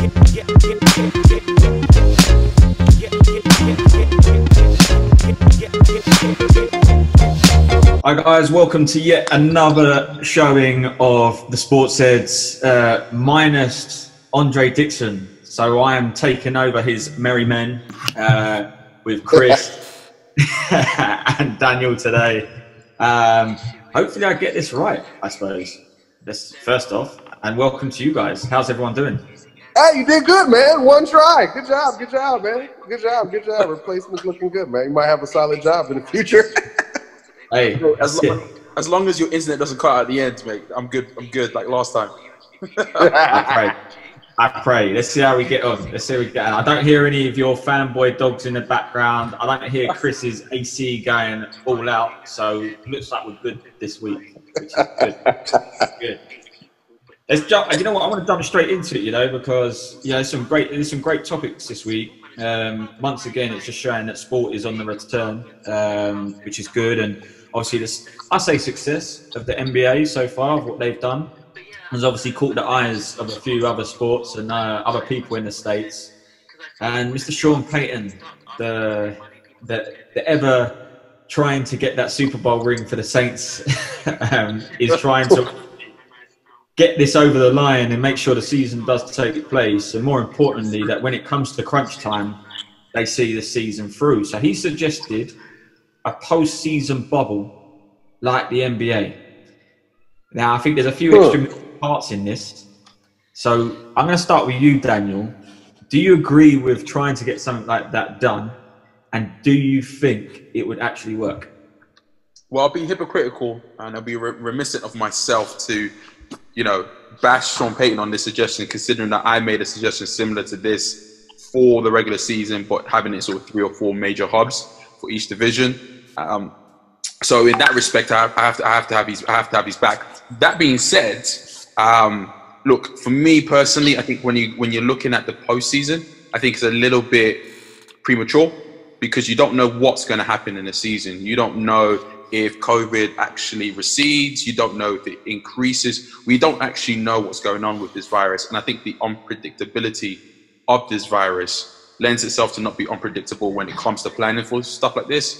Hi guys, welcome to yet another showing of the Sports Heads uh, minus Andre Dixon. So I am taking over his merry men uh, with Chris and Daniel today. Um, hopefully I get this right, I suppose. This first off, and welcome to you guys. How's everyone doing? Hey, you did good, man. One try. Good job. Good job, man. Good job. Good job. Replacement's looking good, man. You might have a solid job in the future. Hey, As long, as long as your internet doesn't cut out at the end, mate, I'm good. I'm good. Like last time. I pray. I pray. Let's see how we get on. Let's see how we get on. I don't hear any of your fanboy dogs in the background. I don't hear Chris's AC going all out. So looks like we're good this week, which is good. good. Let's jump. You know what? I want to jump straight into it. You know, because you know, some great, there's some great topics this week. Um, once again, it's just showing that sport is on the return, um, which is good. And obviously, this I say success of the NBA so far, of what they've done has obviously caught the eyes of a few other sports and uh, other people in the states. And Mr. Sean Payton, the the, the ever trying to get that Super Bowl ring for the Saints, um, is trying to get this over the line and make sure the season does take place. And more importantly, that when it comes to crunch time, they see the season through. So he suggested a post-season bubble like the NBA. Now, I think there's a few Huh. extra parts in this. So I'm going to start with you, Daniel. Do you agree with trying to get something like that done? And do you think it would actually work? Well, I'll be hypocritical and I'll be re- reminiscent of myself to, you know, bash Sean Payton on this suggestion, considering that I made a suggestion similar to this for the regular season, but having it sort of three or four major hubs for each division. Um, so in that respect, I have, to I have to have his I have to have his back. That being said, um, look for me personally, I think when you when you're looking at the postseason, I think it's a little bit premature because you don't know what's going to happen in the season. You don't know if COVID actually recedes. You don't know if it increases. We don't actually know what's going on with this virus, and I think the unpredictability of this virus lends itself to not be unpredictable when it comes to planning for stuff like this.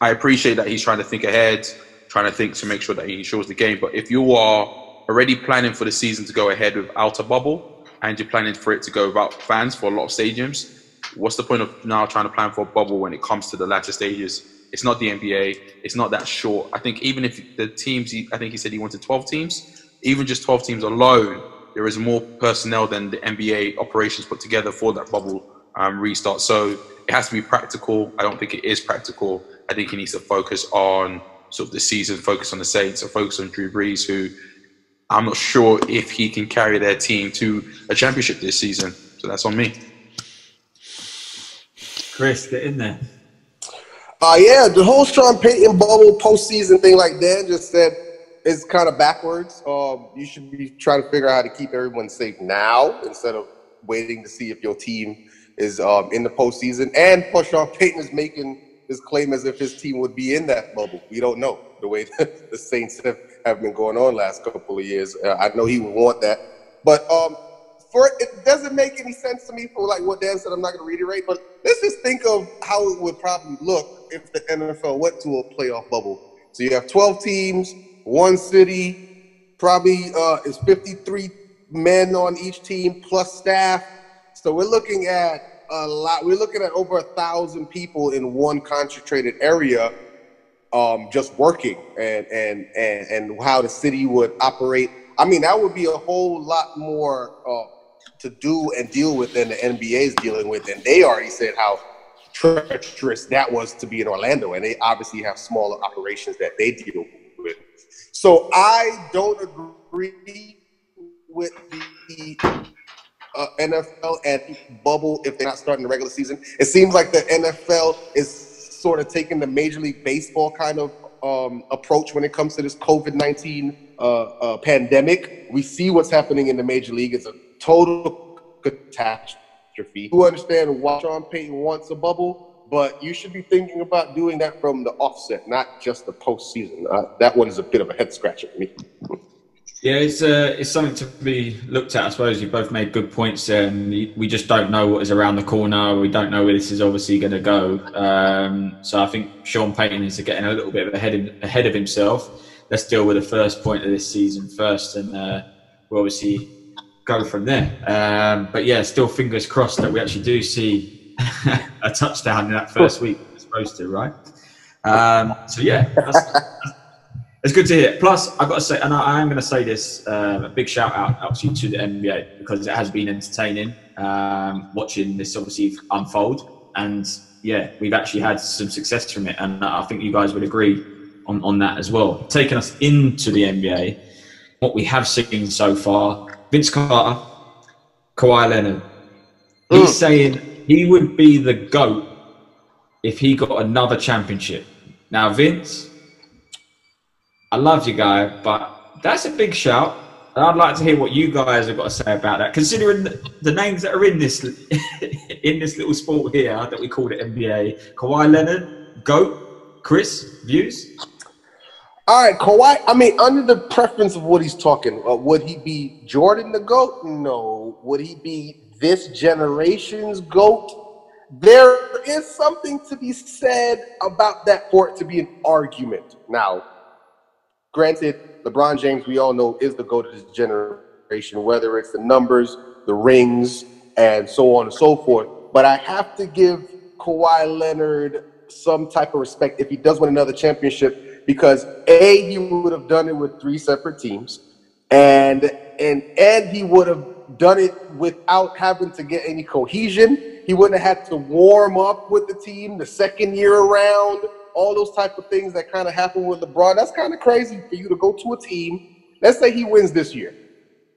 I appreciate that he's trying to think ahead, trying to think to make sure that he ensures the game. But if you are already planning for the season to go ahead without a bubble and you're planning for it to go without fans for a lot of stadiums, what's the point of now trying to plan for a bubble when it comes to the latter stages? It's not the NBA. It's not that short. I think even if the teams, I think he said he wanted 12 teams, even just 12 teams alone, there is more personnel than the NBA operations put together for that bubble um, restart. So it has to be practical. I don't think it is practical. I think he needs to focus on sort of the season, focus on the Saints, and focus on Drew Brees, who I'm not sure if he can carry their team to a championship this season. So that's on me. Chris, get in there. Uh, yeah, the whole Sean Payton bubble postseason thing, like Dan just said, is kind of backwards. Um, you should be trying to figure out how to keep everyone safe now instead of waiting to see if your team is um, in the postseason. And plus, Sean Payton is making his claim as if his team would be in that bubble. We don't know the way the Saints have, have been going on last couple of years. Uh, I know he would want that, but um, for it doesn't make any sense to me for like what Dan said. I'm not going to reiterate, but let's just think of how it would probably look if the NFL went to a playoff bubble. So you have 12 teams, one city, probably uh, is 53 men on each team plus staff. So we're looking at a lot. We're looking at over a thousand people in one concentrated area, um, just working, and and and and how the city would operate. I mean, that would be a whole lot more uh, to do and deal with than the NBA is dealing with. And they already said how treacherous that was to be in Orlando, and they obviously have smaller operations that they deal with. So I don't agree with the uh, NFL and bubble if they're not starting the regular season. It seems like the NFL is sort of taking the Major League Baseball kind of um, approach when it comes to this COVID 19 uh, uh, pandemic. We see what's happening in the Major League. It's a total catastrophe. You understand why Sean Payton wants a bubble, but you should be thinking about doing that from the offset, not just the postseason. Uh, that one is a bit of a head scratcher for me. Yeah, it's uh, it's something to be looked at. I suppose you both made good points there, and we just don't know what is around the corner. We don't know where this is obviously going to go. Um, so I think Sean Payton is getting a little bit ahead of, ahead of himself. Let's deal with the first point of this season first, and uh, we'll obviously go from there. Um, but yeah, still fingers crossed that we actually do see a touchdown in that first week. We're supposed to, right? Um, so yeah, that's, it's good to hear. Plus, I've got to say, and I, I am going to say this: um, a big shout out actually to the NBA because it has been entertaining um, watching this obviously unfold. And yeah, we've actually had some success from it, and I think you guys would agree on, on that as well. Taking us into the NBA, what we have seen so far: Vince Carter, Kawhi Leonard. He's mm. saying he would be the goat if he got another championship. Now, Vince I love you, guy, but that's a big shout. And I'd like to hear what you guys have got to say about that, considering the, the names that are in this in this little sport here that we call the NBA. Kawhi Leonard, Goat, Chris, views. All right, Kawhi. I mean, under the preference of what he's talking, uh, would he be Jordan the goat? No. Would he be this generation's goat? There is something to be said about that for it to be an argument. Now, Granted, LeBron James, we all know, is the GOAT of this generation, whether it's the numbers, the rings, and so on and so forth. But I have to give Kawhi Leonard some type of respect if he does win another championship because A, he would have done it with three separate teams, and and and he would have done it without having to get any cohesion. He wouldn't have had to warm up with the team the second year around all those type of things that kind of happen with LeBron. That's kind of crazy for you to go to a team. Let's say he wins this year.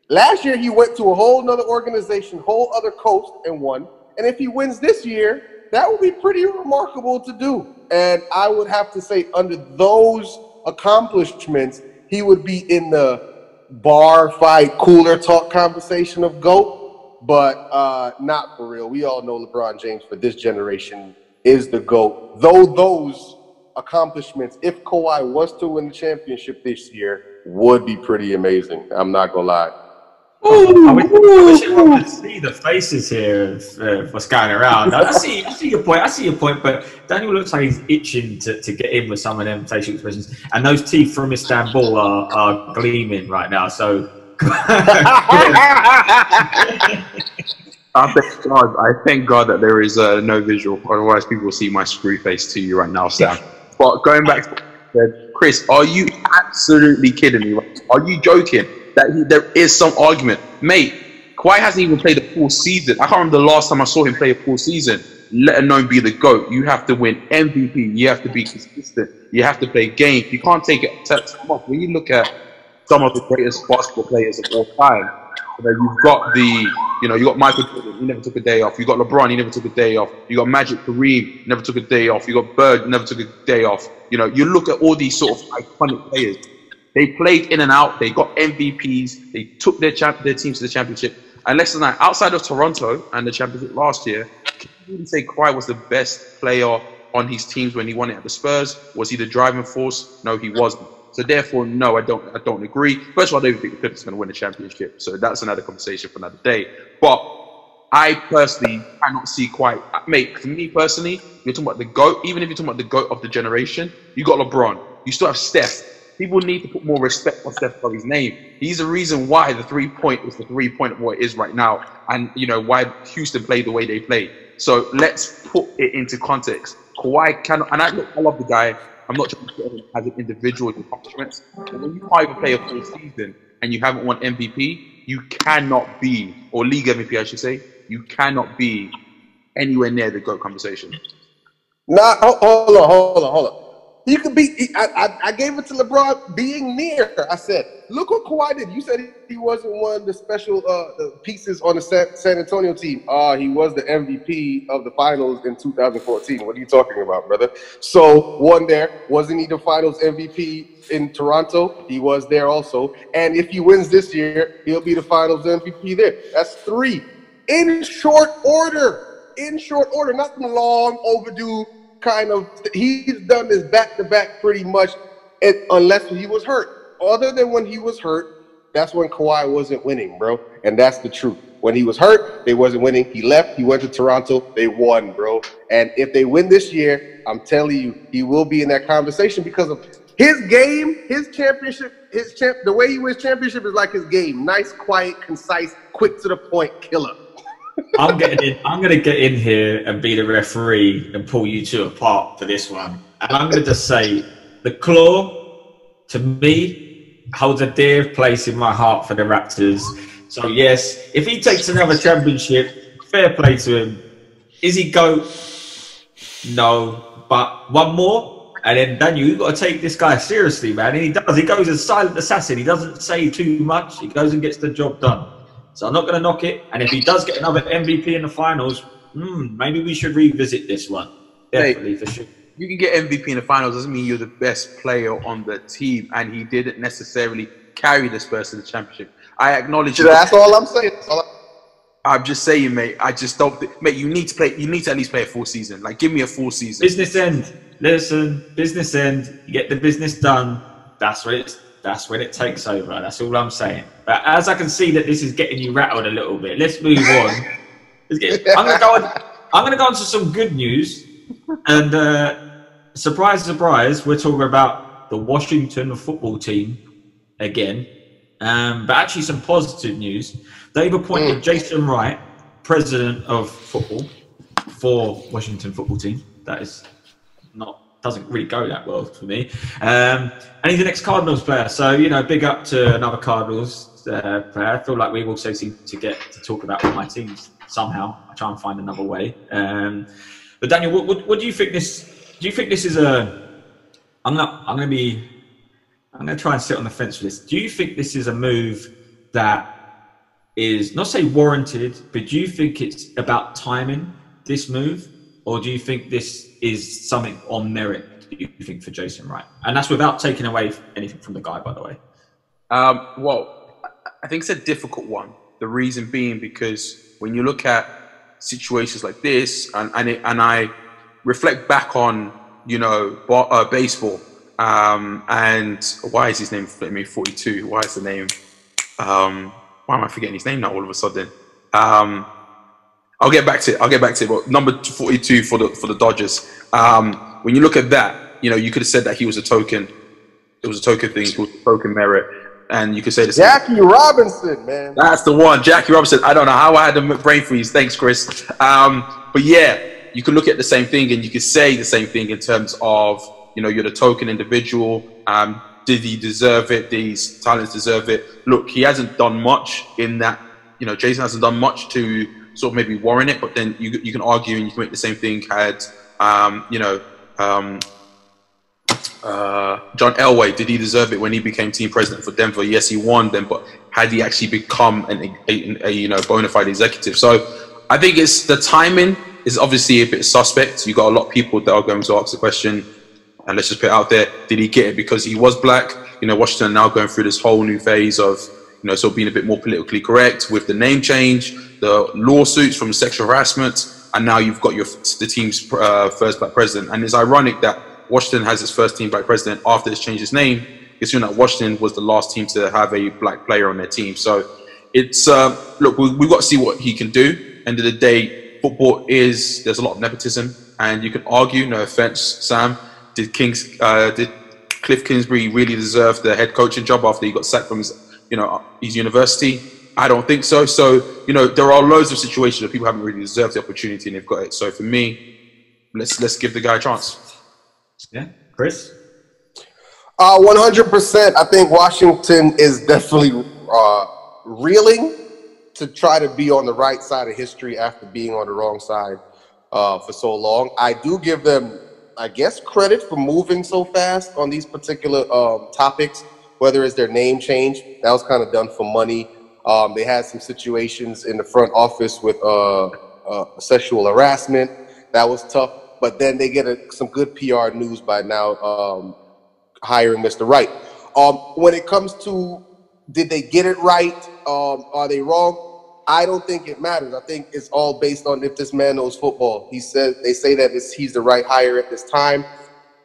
Last year he went to a whole nother organization, whole other coast, and won. And if he wins this year, that would be pretty remarkable to do. And I would have to say, under those accomplishments, he would be in the bar fight, cooler talk conversation of GOAT, but uh, not for real. We all know LeBron James for this generation is the GOAT. Though those accomplishments, if Kawhi was to win the championship this year, would be pretty amazing. I'm not gonna lie. Ooh, I wish, I wish you could see the faces here of uh, what's going around. I see, I see your point. I see your point, but Daniel looks like he's itching to, to get in with some of them facial expressions, and those teeth from Istanbul are, are gleaming right now. So. I thank God. I thank God that there is uh, no visual. Otherwise, people will see my screw face to you right now, Sam. But going back to Chris, are you absolutely kidding me? Are you joking that he, there is some argument, mate? Kawhi hasn't even played a full season. I can't remember the last time I saw him play a full season. Let alone be the goat. You have to win MVP. You have to be consistent. You have to play games. You can't take it. When you look at some of the greatest basketball players of all time, you know, you've got the, you know, you got Michael Jordan, he never took a day off. You got LeBron, he never took a day off. You got Magic Kareem, never took a day off. You got Bird, never took a day off. You know, you look at all these sort of iconic players. They played in and out. They got MVPs. They took their champ, their teams to the championship. And that, outside of Toronto and the championship last year, can you really say Kawhi was the best player on his teams when he won it at the Spurs? Was he the driving force? No, he wasn't. So therefore, no, I don't. I don't agree. First of all, I don't think the Clippers are going to win the championship. So that's another conversation for another day. But I personally cannot see quite. Uh, mate, for me personally, you're talking about the goat. Even if you're talking about the goat of the generation, you got LeBron. You still have Steph. People need to put more respect on Steph Curry's name. He's the reason why the three point is the three point of what it is right now, and you know why Houston played the way they played. So let's put it into context. Kawhi cannot, and I, look, I love the guy. I'm not trying to put him as an individual accomplishments. But when you can't even play a full season and you haven't won MVP, you cannot be, or league MVP, I should say, you cannot be anywhere near the GOAT conversation. Nah, hold on, hold on, hold on. He could be. I, I, I, gave it to LeBron being near. I said, look what Kawhi did. You said he wasn't one of the special uh, pieces on the San, Antonio team. Uh, he was the MVP of the finals in 2014. What are you talking about, brother? So one there wasn't he the finals MVP in Toronto? He was there also. And if he wins this year, he'll be the finals MVP there. That's three in short order. In short order, not nothing long overdue kind of he's done this back to back pretty much, unless he was hurt. Other than when he was hurt, that's when Kawhi wasn't winning, bro. And that's the truth. When he was hurt, they wasn't winning. He left. He went to Toronto. They won, bro. And if they win this year, I'm telling you, he will be in that conversation because of his game, his championship, his champ. The way he wins championship is like his game: nice, quiet, concise, quick to the point, killer. I'm getting in. I'm going to get in here and be the referee and pull you two apart for this one. And I'm going to just say the claw, to me, holds a dear place in my heart for the Raptors. So yes, if he takes another championship, fair play to him. Is he go? No, but one more, and then Daniel, you've got to take this guy seriously, man. And he does. He goes as silent assassin. He doesn't say too much. He goes and gets the job done. So I'm not going to knock it. And if he does get another MVP in the finals, hmm, maybe we should revisit this one. Definitely Hey. for sure. You can get MVP in the finals doesn't mean you're the best player on the team, and he didn't necessarily carry the Spurs to the championship. I acknowledge that. That's all I'm saying. All I- I'm just saying, mate. I just don't, thi- mate. You need to play. You need to at least play a full season. Like, give me a full season. Business end. Listen, business end. You get the business done. That's when it's. That's when it takes over. That's all I'm saying. But as I can see that this is getting you rattled a little bit, let's move on. I'm gonna go. On, I'm gonna go on to some good news. And uh, surprise, surprise, we're talking about the Washington football team again. Um, but actually, some positive news. They've appointed Jason Wright, president of football for Washington football team. That is not doesn't really go that well for me. Um, and he's an ex-Cardinals player, so you know, big up to another Cardinals uh, player. I feel like we also seem to get to talk about all my teams somehow. I try and find another way. Um, but Daniel, what, what, what do you think this? Do you think this is a? I'm not. I'm going to be. I'm going to try and sit on the fence for this. Do you think this is a move that is not say warranted, but do you think it's about timing this move, or do you think this is something on merit? Do you think for Jason Wright? And that's without taking away anything from the guy, by the way. Um, well, I- think it's a difficult one. The reason being because when you look at situations like this, and and, it, and I reflect back on you know uh, baseball, um, and why is his name flipping me forty two? Why is the name? Um, why am I forgetting his name now? All of a sudden. I'll get back to it. I'll get back to it. But number 42 for the for the Dodgers. Um, when you look at that, you know, you could have said that he was a token. It was a token thing. It was a token merit, and you could say the same. Jackie Robinson, man. That's the one, Jackie Robinson. I don't know how I had a brain freeze. Thanks, Chris. Um, but yeah, you can look at the same thing, and you could say the same thing in terms of you know you're the token individual. Um, did he deserve it? These talents deserve it. Look, he hasn't done much in that. You know, Jason hasn't done much to sort of maybe warrant it. But then you you can argue and you can make the same thing had um, you know. Um, uh, John Elway, did he deserve it when he became team president for Denver? Yes, he won then, but had he actually become an, a, a, you know bona fide executive? So I think it's the timing is obviously a bit suspect. You got a lot of people that are going to ask the question, and let's just put it out there: Did he get it because he was black? You know, Washington now going through this whole new phase of you know, of being a bit more politically correct with the name change, the lawsuits from sexual harassment, and now you've got your the team's uh, first black president. And it's ironic that Washington has its first team black president after it's changed its name, considering that Washington was the last team to have a black player on their team. So it's uh, look, we, we've got to see what he can do. End of the day, football is there's a lot of nepotism, and you can argue. No offense, Sam. Did Kings uh, did Cliff Kingsbury really deserve the head coaching job after he got sacked from his you know his university? I don't think so. So you know there are loads of situations where people haven't really deserved the opportunity and they've got it. So for me, let's let's give the guy a chance. Yeah, Chris. Uh, 100%. I think Washington is definitely uh, reeling to try to be on the right side of history after being on the wrong side uh, for so long. I do give them, I guess, credit for moving so fast on these particular um, topics, whether it's their name change. That was kind of done for money. Um, they had some situations in the front office with uh, uh, sexual harassment. That was tough. But then they get a, some good PR news by now um, hiring Mr. Wright. Um, when it comes to did they get it right? Um, are they wrong? I don't think it matters. I think it's all based on if this man knows football. He says they say that he's the right hire at this time.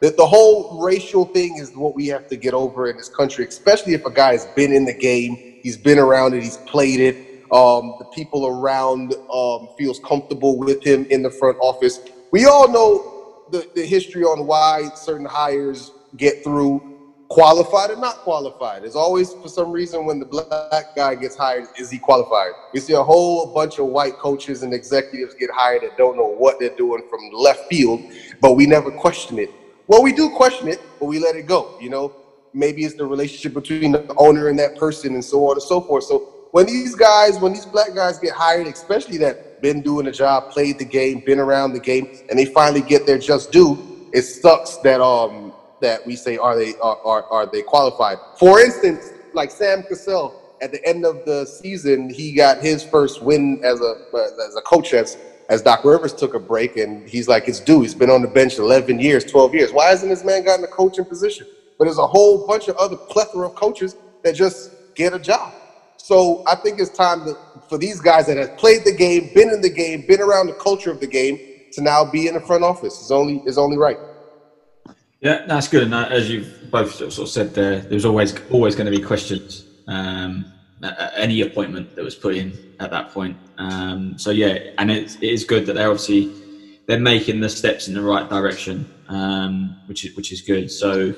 That the whole racial thing is what we have to get over in this country, especially if a guy has been in the game He's been around it. He's played it. Um, the people around um, feels comfortable with him in the front office. We all know the, the history on why certain hires get through qualified or not qualified. There's always, for some reason, when the black guy gets hired, is he qualified? We see a whole bunch of white coaches and executives get hired that don't know what they're doing from left field, but we never question it. Well, we do question it, but we let it go. You know, maybe it's the relationship between the owner and that person, and so on and so forth. So when these guys, when these black guys get hired, especially that been doing the job, played the game, been around the game, and they finally get their just due, it sucks that um that we say are they are are, are they qualified. For instance, like Sam Cassell, at the end of the season, he got his first win as a as a coach as as Doc Rivers took a break, and he's like, it's due. He's been on the bench 11 years, 12 years. Why hasn't this man gotten a coaching position? But there's a whole bunch of other plethora of coaches that just get a job. So I think it's time to, for these guys that have played the game, been in the game, been around the culture of the game, to now be in the front office. It's only is only right. Yeah, that's good. And as you've both sort of said there, there's always always going to be questions um, any appointment that was put in at that point. Um, so yeah, and it, it is good that they're obviously they're making the steps in the right direction, um, which is which is good. So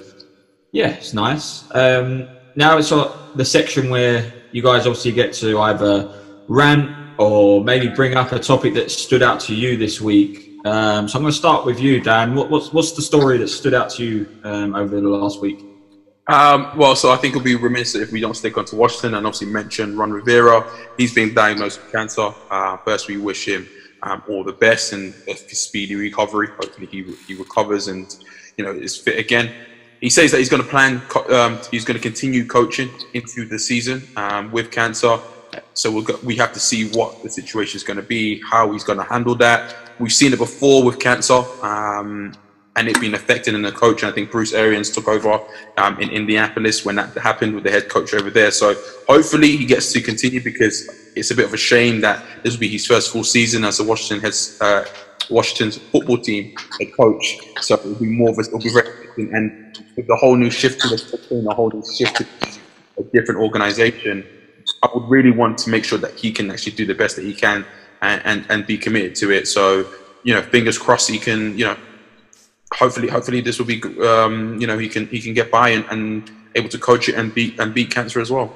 yeah, it's nice. Um, now it's the section where you guys obviously get to either rant or maybe bring up a topic that stood out to you this week. Um, so I'm going to start with you, Dan. What, what's what's the story that stood out to you um, over the last week? Um, well, so I think it'll be remiss if we don't stick on to Washington and obviously mention Ron Rivera. He's been diagnosed with cancer. Uh, first, we wish him um, all the best and a speedy recovery. Hopefully, he, he recovers and you know is fit again. He says that he's going to plan. Um, he's going to continue coaching into the season um, with cancer. So we'll go, we have to see what the situation is going to be, how he's going to handle that. We've seen it before with cancer um, and it being affected in the coach. And I think Bruce Arians took over um, in Indianapolis when that happened with the head coach over there. So hopefully he gets to continue because it's a bit of a shame that this will be his first full season as a Washington has uh, Washington's football team head coach. So it'll be more of a, it'll be very and with the whole new shift to the a whole new shift to a different organization I would really want to make sure that he can actually do the best that he can and, and, and be committed to it. So, you know, fingers crossed he can, you know, hopefully, hopefully this will be, um, you know, he can, he can get by and, and able to coach it and beat, and beat cancer as well.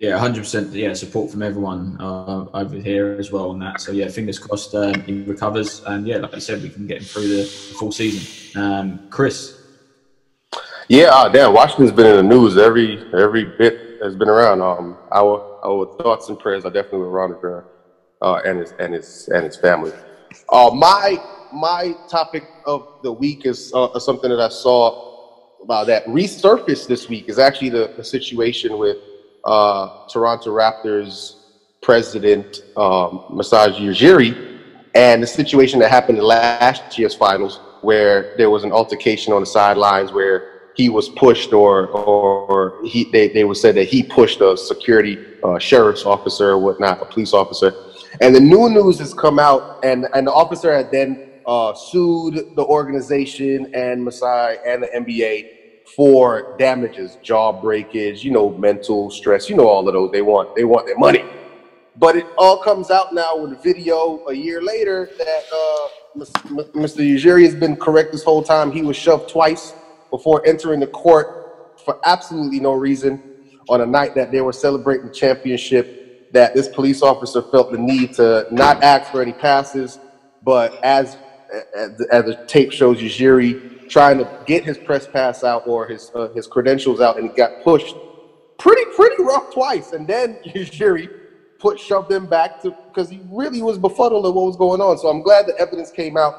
Yeah, hundred percent. Yeah, support from everyone uh, over here as well on that. So yeah, fingers crossed um, he recovers, and yeah, like I said, we can get him through the, the full season. Um, Chris. Yeah, uh, damn, Washington's been in the news every every bit has been around. Um, our our thoughts and prayers are definitely with Ron Rivera uh, and his and his and his family. Uh, my my topic of the week is uh, something that I saw uh, that resurfaced this week is actually the, the situation with uh, Toronto Raptors president um, Masai Ujiri and the situation that happened in last year's finals where there was an altercation on the sidelines where he was pushed or or he they, they would say that he pushed a security uh, sheriff's officer or whatnot, a police officer. And the new news has come out and, and the officer had then uh, sued the organization and Masai and the NBA for damages, jaw breakage, you know, mental stress, you know all of those. They want they want their money. But it all comes out now with a video a year later that uh, Mr. Ujiri has been correct this whole time. He was shoved twice before entering the court for absolutely no reason on a night that they were celebrating the championship that this police officer felt the need to not ask for any passes, but as as, the tape shows, Ujiri trying to get his press pass out or his uh, his credentials out, and he got pushed pretty pretty rough twice, and then Ujiri put shoved him back to because he really was befuddled of what was going on. So I'm glad the evidence came out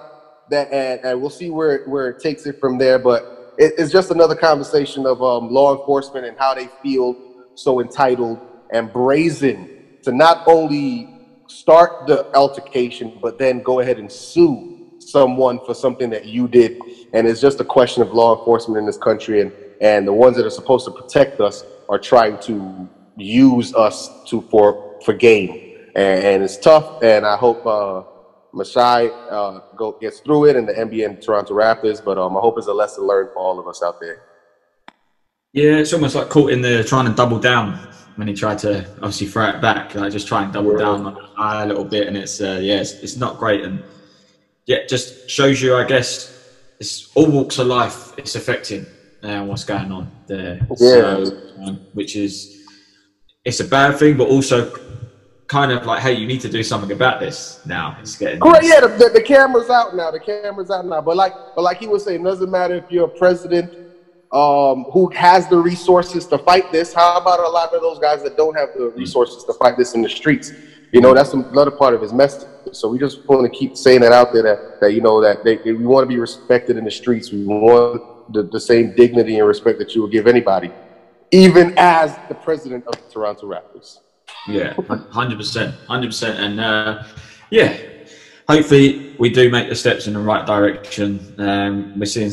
that, and, and we'll see where where it takes it from there, but it, it's just another conversation of um, law enforcement and how they feel so entitled and brazen to not only start the altercation, but then go ahead and sue someone for something that you did. And it's just a question of law enforcement in this country, and and the ones that are supposed to protect us are trying to use us to for for gain, and, and it's tough. And I hope. Uh, Masai uh, go, gets through it, and the NBA and Toronto Raptors. But um, I hope it's a lesson learned for all of us out there. Yeah, it's almost like caught in the trying to double down when he tried to obviously throw it back, like just try and double down on a little bit, and it's uh, yeah, it's, it's not great, and yeah, just shows you, I guess, it's all walks of life. It's affecting uh, what's going on there, Yeah. so, um, which is it's a bad thing, but also kind of like, hey, you need to do something about this now. It's getting Correct. Yeah, the, the, the camera's out now. The camera's out now. But like, but like he was saying, it doesn't matter if you're a president um, who has the resources to fight this. How about a lot of those guys that don't have the resources to fight this in the streets? You know, that's another part of his message. So we just want to keep saying that out there that, that you know that they, they- we want to be respected in the streets. We want the, the same dignity and respect that you would give anybody, even as the president of the Toronto Raptors. Yeah, hundred percent, hundred percent, and uh, yeah, hopefully we do make the steps in the right direction. Um, we're seeing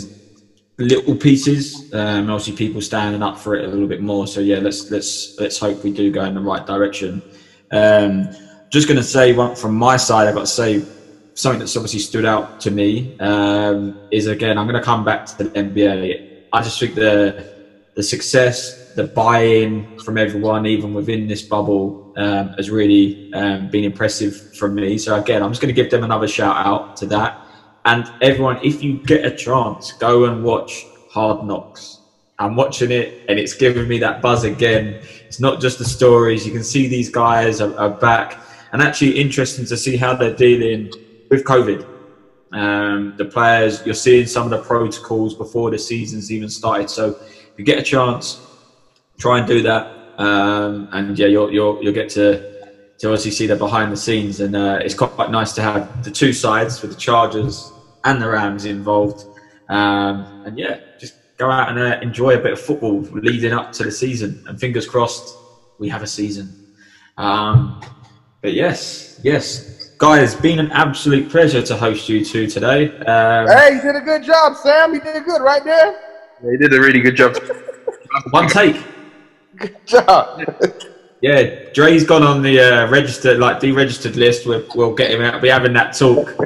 little pieces, um, obviously people standing up for it a little bit more. So yeah, let's let's let's hope we do go in the right direction. Um, just going to say one from my side, I've got to say something that's obviously stood out to me um, is again I'm going to come back to the NBA. I just think the the success, the buy-in from everyone, even within this bubble, um, has really um, been impressive from me. So again, I'm just going to give them another shout out to that. And everyone, if you get a chance, go and watch Hard Knocks. I'm watching it, and it's giving me that buzz again. It's not just the stories; you can see these guys are, are back, and actually interesting to see how they're dealing with COVID. Um, the players, you're seeing some of the protocols before the season's even started. So if you get a chance, try and do that. Um, and yeah, you'll, you'll, you'll get to, to obviously see the behind the scenes. And uh, it's quite nice to have the two sides with the Chargers and the Rams involved. Um, and yeah, go out and uh, enjoy a bit of football leading up to the season. And fingers crossed, we have a season. Um, but yes, yes. Guys, been an absolute pleasure to host you two today. Um, Hey, you did a good job, Sam. You did good right there. They did a really good job. one take. Good job. Yeah, Dre's gone on the uh, registered, like deregistered list. We'll, we'll get him out. Be having that talk.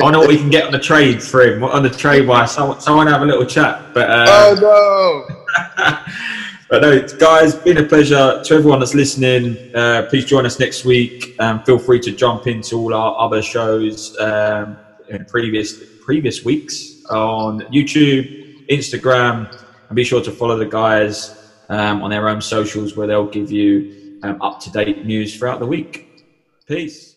I know what we can get on the trade for him. On the trade wire, someone, someone have a little chat. But uh, oh no. but no, guys, been a pleasure to everyone that's listening. Uh, please join us next week. Um, feel free to jump into all our other shows um, in previous previous weeks on YouTube, Instagram, and be sure to follow the guys um, on their own socials where they'll give you um, up to date news throughout the week. Peace.